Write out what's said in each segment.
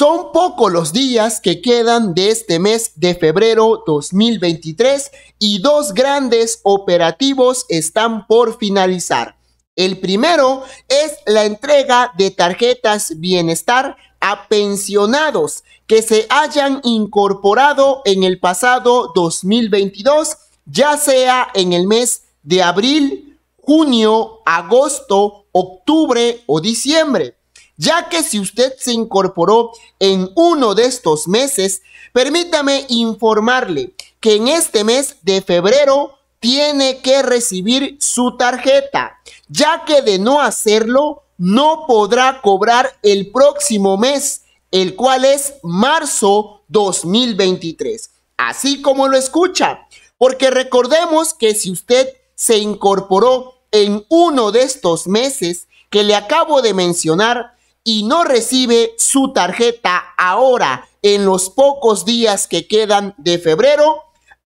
Son pocos los días que quedan de este mes de febrero 2023 y dos grandes operativos están por finalizar. El primero es la entrega de tarjetas bienestar a pensionados que se hayan incorporado en el pasado 2022, ya sea en el mes de abril, junio, agosto, octubre o diciembre ya que si usted se incorporó en uno de estos meses, permítame informarle que en este mes de febrero tiene que recibir su tarjeta, ya que de no hacerlo, no podrá cobrar el próximo mes, el cual es marzo 2023. Así como lo escucha, porque recordemos que si usted se incorporó en uno de estos meses que le acabo de mencionar, y no recibe su tarjeta ahora en los pocos días que quedan de febrero,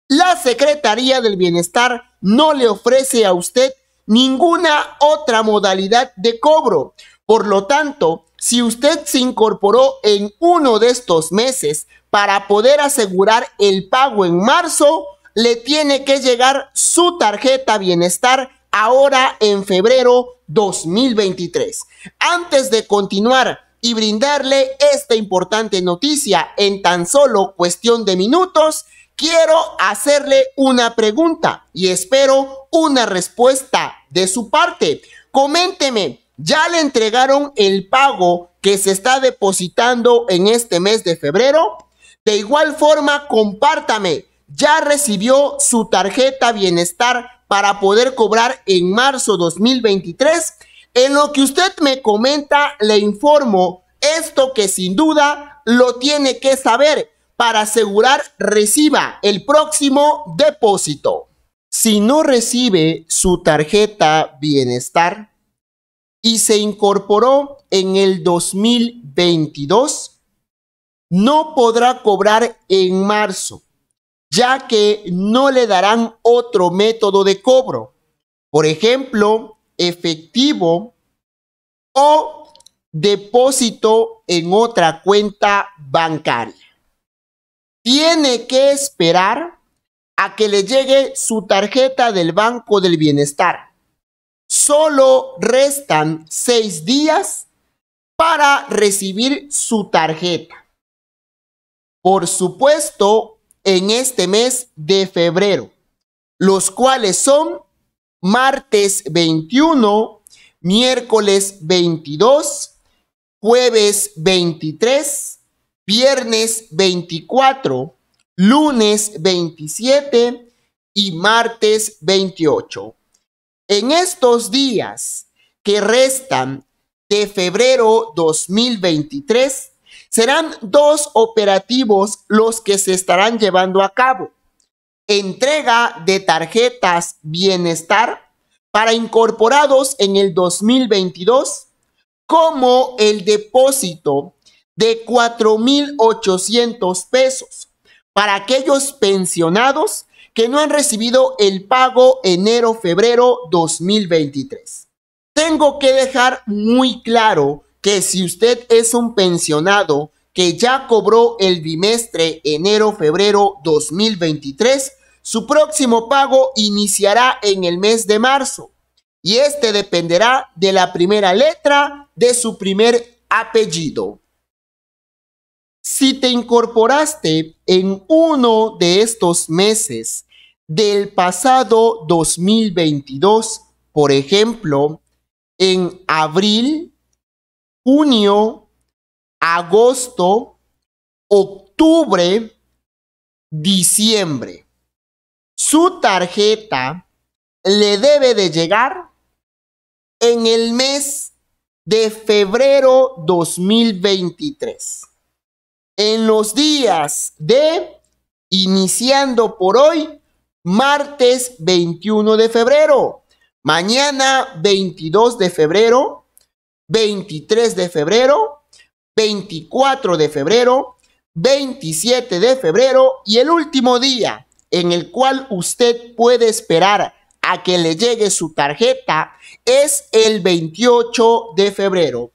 la Secretaría del Bienestar no le ofrece a usted ninguna otra modalidad de cobro. Por lo tanto, si usted se incorporó en uno de estos meses para poder asegurar el pago en marzo, le tiene que llegar su tarjeta bienestar ahora en febrero 2023. Antes de continuar y brindarle esta importante noticia en tan solo cuestión de minutos, quiero hacerle una pregunta y espero una respuesta de su parte. Coménteme, ¿ya le entregaron el pago que se está depositando en este mes de febrero? De igual forma, compártame, ¿ya recibió su tarjeta bienestar para poder cobrar en marzo 2023. En lo que usted me comenta, le informo esto que sin duda lo tiene que saber para asegurar reciba el próximo depósito. Si no recibe su tarjeta bienestar y se incorporó en el 2022, no podrá cobrar en marzo ya que no le darán otro método de cobro, por ejemplo, efectivo o depósito en otra cuenta bancaria. Tiene que esperar a que le llegue su tarjeta del Banco del Bienestar. Solo restan seis días para recibir su tarjeta. Por supuesto, en este mes de febrero, los cuales son martes 21, miércoles 22, jueves 23, viernes 24, lunes 27 y martes 28. En estos días que restan de febrero 2023, Serán dos operativos los que se estarán llevando a cabo. Entrega de tarjetas bienestar para incorporados en el 2022 como el depósito de 4.800 pesos para aquellos pensionados que no han recibido el pago enero-febrero 2023. Tengo que dejar muy claro que si usted es un pensionado que ya cobró el bimestre enero-febrero 2023, su próximo pago iniciará en el mes de marzo y este dependerá de la primera letra de su primer apellido. Si te incorporaste en uno de estos meses del pasado 2022, por ejemplo, en abril, junio, agosto, octubre, diciembre. Su tarjeta le debe de llegar en el mes de febrero 2023. En los días de, iniciando por hoy, martes 21 de febrero, mañana 22 de febrero, 23 de febrero, 24 de febrero, 27 de febrero y el último día en el cual usted puede esperar a que le llegue su tarjeta es el 28 de febrero.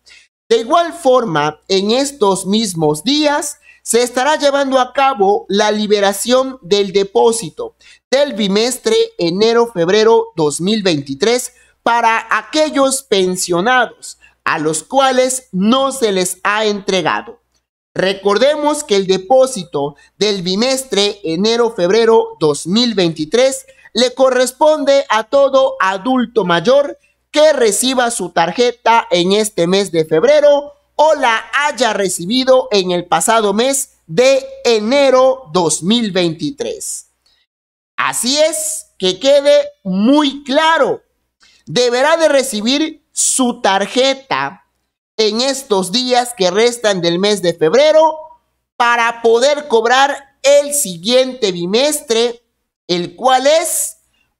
De igual forma, en estos mismos días se estará llevando a cabo la liberación del depósito del bimestre enero-febrero 2023 para aquellos pensionados a los cuales no se les ha entregado. Recordemos que el depósito del bimestre enero-febrero 2023 le corresponde a todo adulto mayor que reciba su tarjeta en este mes de febrero o la haya recibido en el pasado mes de enero 2023. Así es, que quede muy claro, deberá de recibir su tarjeta en estos días que restan del mes de febrero para poder cobrar el siguiente bimestre, el cual es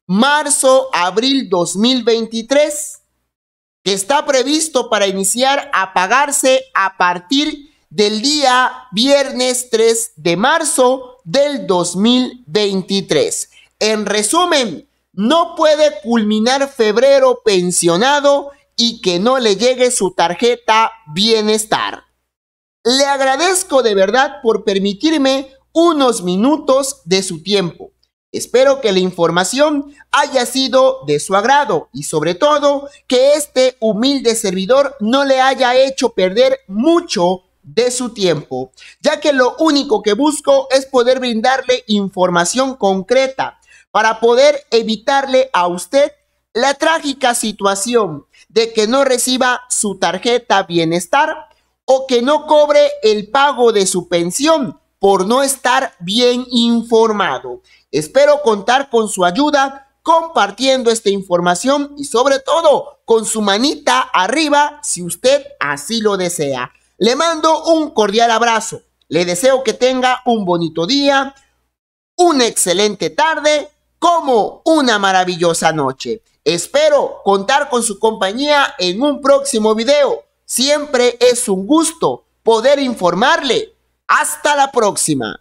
marzo-abril 2023, que está previsto para iniciar a pagarse a partir del día viernes 3 de marzo del 2023. En resumen, no puede culminar febrero pensionado y que no le llegue su tarjeta bienestar. Le agradezco de verdad por permitirme unos minutos de su tiempo. Espero que la información haya sido de su agrado y sobre todo que este humilde servidor no le haya hecho perder mucho de su tiempo, ya que lo único que busco es poder brindarle información concreta para poder evitarle a usted la trágica situación de que no reciba su tarjeta bienestar o que no cobre el pago de su pensión por no estar bien informado. Espero contar con su ayuda compartiendo esta información y sobre todo con su manita arriba si usted así lo desea. Le mando un cordial abrazo. Le deseo que tenga un bonito día, una excelente tarde, como una maravillosa noche. Espero contar con su compañía en un próximo video. Siempre es un gusto poder informarle. Hasta la próxima.